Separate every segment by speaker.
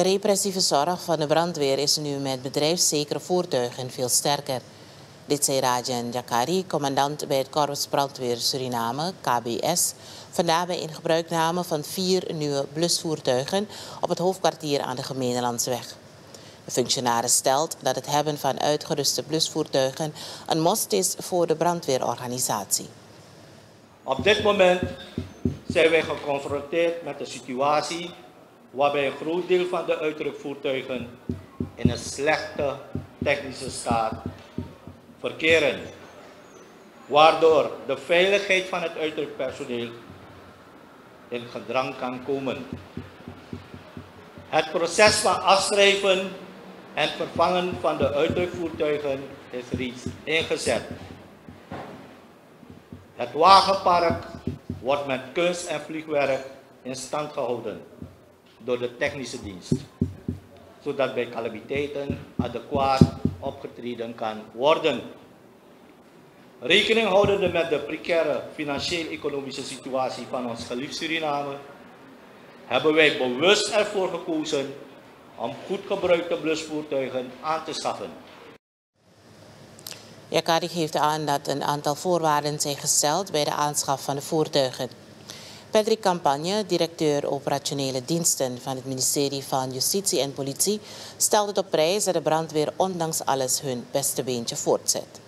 Speaker 1: De repressieve zorg van de brandweer is nu met bedrijfszekere voertuigen veel sterker. Dit zei Rajan Jakari, commandant bij het Korps Brandweer Suriname, KBS, vandaag bij ingebruikname van vier nieuwe blusvoertuigen op het hoofdkwartier aan de Gemeenlandsweg. De functionaris stelt dat het hebben van uitgeruste blusvoertuigen een most is voor de brandweerorganisatie.
Speaker 2: Op dit moment zijn wij geconfronteerd met een situatie waarbij een groot deel van de uitrukvoertuigen in een slechte technische staat verkeren. Waardoor de veiligheid van het uitrukpersoneel in gedrang kan komen. Het proces van afschrijven en vervangen van de uitrukvoertuigen is reeds ingezet. Het wagenpark wordt met kunst en vliegwerk in stand gehouden door de technische dienst, zodat bij calamiteiten adequaat opgetreden kan worden. Rekening houdende met de precaire financieel-economische situatie van ons geliefd Suriname, hebben wij bewust ervoor gekozen om goed gebruikte blusvoertuigen aan te schaffen.
Speaker 1: Jakari geeft aan dat een aantal voorwaarden zijn gesteld bij de aanschaf van de voertuigen. Patrick Campagne, directeur operationele diensten van het ministerie van Justitie en Politie, stelt het op prijs dat de brandweer ondanks alles hun beste beentje voortzet.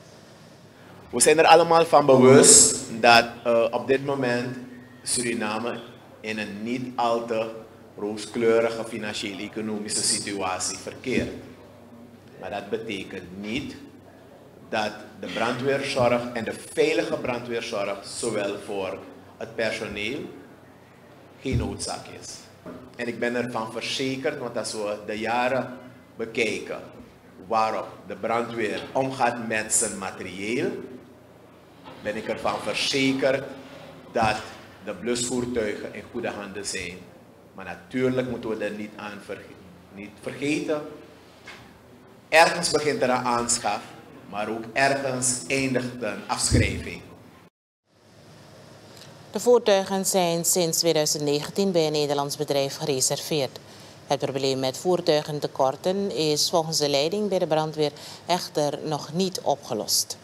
Speaker 3: We zijn er allemaal van bewust dat uh, op dit moment Suriname in een niet al te rooskleurige financiële-economische situatie verkeert. Maar dat betekent niet dat de brandweerzorg en de veilige brandweerzorg, zowel voor het personeel, geen noodzaak is. En ik ben ervan verzekerd, want als we de jaren bekijken waarop de brandweer omgaat met zijn materieel, ben ik ervan verzekerd dat de blusvoertuigen in goede handen zijn. Maar natuurlijk moeten we er niet aan niet vergeten. Ergens begint er een aanschaf, maar ook ergens eindigt een afschrijving.
Speaker 1: De voertuigen zijn sinds 2019 bij een Nederlands bedrijf gereserveerd. Het probleem met voertuigentekorten is volgens de leiding bij de brandweer echter nog niet opgelost.